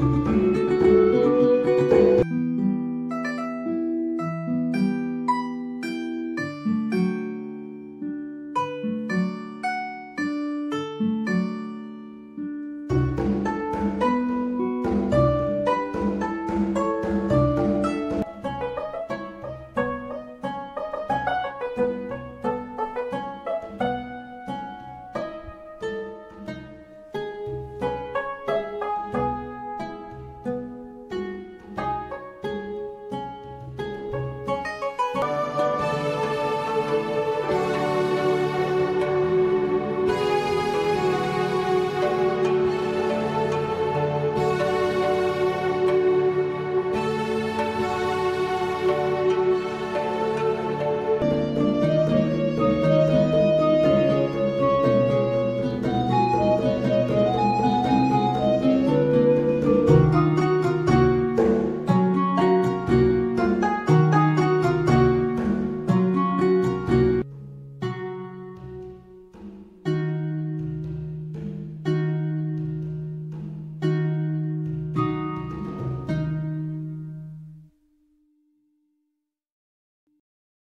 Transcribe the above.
Música